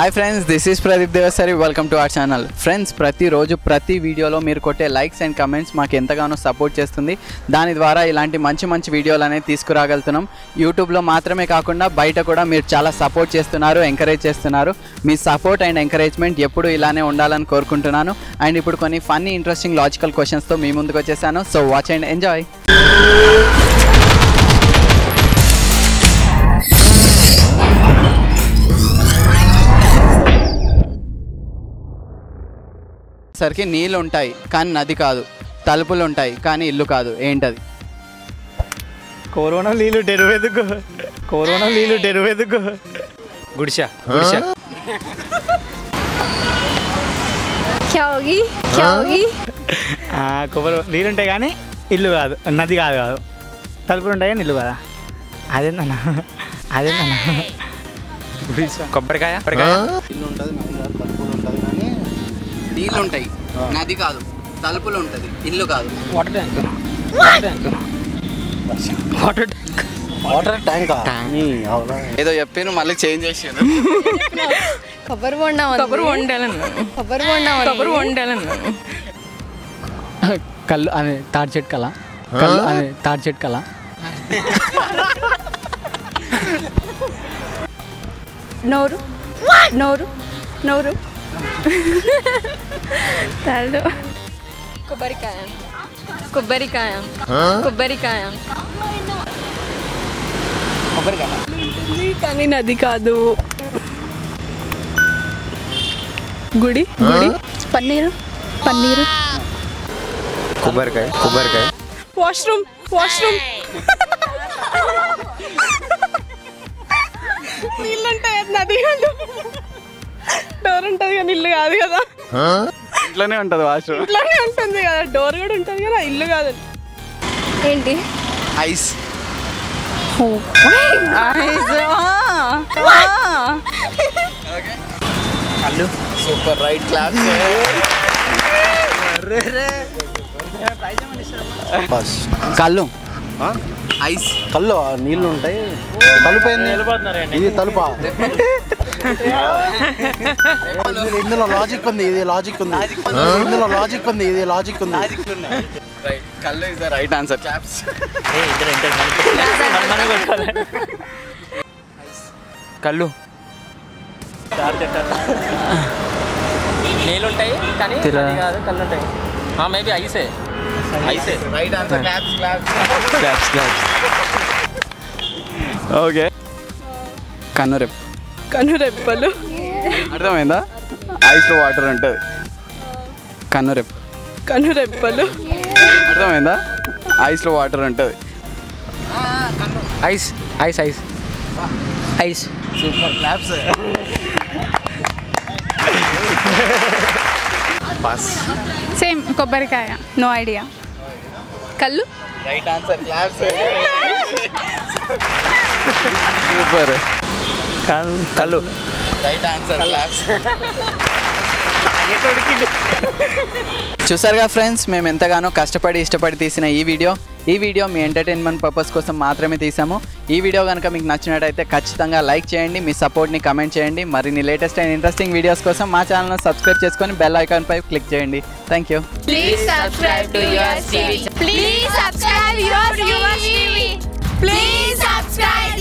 Hi friends this is Pradeep Devasari welcome to our channel friends ప్రతిరోజు ప్రతి వీడియోలో మీరు కొట్టే లైక్స్ అండ్ కమెంట్స్ మాకు ఎంతగానో సపోర్ట్ చేస్తుంది. దాని ద్వారా ఇలాంటి మంచి మంచి వీడియోలు అనేవి తీసుకురాగలుగుతున్నాం. యూట్యూబ్లో మాత్రమే కాకుండా బయట కూడా మీరు చాలా సపోర్ట్ చేస్తున్నారు ఎంకరేజ్ చేస్తున్నారు. మీ సపోర్ట్ అండ్ ఎంకరేజ్మెంట్ ఎప్పుడు ఇలానే ఉండాలని కోరుకుంటున్నాను. అండ్ ఇప్పుడు కొన్ని ఫన్నీ ఇంట్రెస్టింగ్ లాజికల్ క్వశ్చన్స్తో మీ ముందుకు వచ్చేసాను. సో వాచ్ అండ్ ఎంజాయ్ వచ్చేసరికి నీళ్ళు ఉంటాయి కానీ నది కాదు. తలుపులు ఉంటాయి కానీ ఇల్లు కాదు. ఏంటది? కరోనా నీళ్ళు డెరువెదుకు కరోనా నీళ్ళు డెరువెదుకు గుడిసా గుడిసా. కొబ్బరి నీళ్ళు ఉంటాయి కానీ ఇల్లు కాదు. నది కాదు కాదు. తలుపులు ఉంటాయి కానీ ఇల్లు కదా? అదేందన్నా? అదేందన్నా? కొబ్బరికాయ కొబ్బరికాయ. ఇల్లు ఉంటుంది నీళ్ళు ఉంటాయి నది కాదు తలుపులు ఉంటుంది ఇల్లు కాదు. Water tank. Water tank. Water tank. ఏదో చెప్పాను మళ్ళీ చేంజ్ చేసాను కొబ్బరి బొండ కొబ్బరి వండాలను కొబ్బరి బొండ కొబ్బరి వండాలను కళ్ళు అనే తాడి చెట్టు కళ. కళ్ళు అదే తాడి చెట్టు కళ. నోరు? నోరు? నోరు? తల్లు కొబ్బరికాయ కొబ్బరికాయ కొబ్బరికాయ కానీ నది కాదు గుడి గుడి పన్నీరు పన్నీరు కొబ్బరికాయ కొబ్బరికాయ వాష్రూమ్ వాష్రూమ్ నీళ్ళు ఉంటాయి నది కాదు డోర్ ఉంటుంది కానీ ఇల్లు కాదు కదా. ఇంట్లోనే ఉంటుంది వాష్రూమ్ ఇట్లానే ఉంటుంది కదా. డోర్ కూడా ఉంటుంది కదా ఇల్లు కాదు. ఏంటి? ఐస్ కళ్ళు సూపర్ రైట్ క్లాస్ బస్ కళ్ళు ఐస్ కళ్ళు నీళ్ళు ఉంటాయి. తలుపు ఇది తలుపా? ఇందులో- లాజిక్ ఉంది ఇది లాజిక్ ఉంది. ఇందులో లాజిక్ ఉంది ఇది లాజిక్ ఉంది. రైట్ కళ్ళు. Is the right answer claps కళ్ళు నీళ్ళు ఉంటాయి కానీ కాదు కళ్ళు ఉంటాయి maybe ice ice right answer claps claps claps claps okay కన్ను రేపు. కనురెప్పలు అర్థమైందా? ఐస్లో వాటర్ ఉంటుంది. కన్ను రేపు కనురెప్పలు అర్థమైందా? ఐస్లో వాటర్ ఉంటుంది. Ice ice ice. Ice. Super claps. Bus. Same కొబ్బరికాయ నో ఐడియా. కళ్ళు? Right answer claps. సూపర్. కళ్ళు. రైట్ ఆన్సర్ చూసారుగా ఫ్రెండ్స్ మేము ఎంతగానో కష్టపడి ఇష్టపడి తీసిన ఈ వీడియో. ఈ వీడియో మీ ఎంటర్టైన్మెంట్ పర్పస్ కోసం మాత్రమే తీసాము. ఈ వీడియో కనుక మీకు నచ్చినట్టయితే ఖచ్చితంగా లైక్ చేయండి మీ సపోర్ట్ని కమెంట్ చేయండి. మరిన్ని లేటెస్ట్ అండ్ ఇంట్రెస్టింగ్ వీడియోస్ కోసం మా ఛానల్ను సబ్స్క్రైబ్ చేసుకొని బెల్ ఐకాన్ పై క్లిక్ చేయండి. Thank you please subscribe to your TV please subscribe your TV please subscribe to our TV please subscribe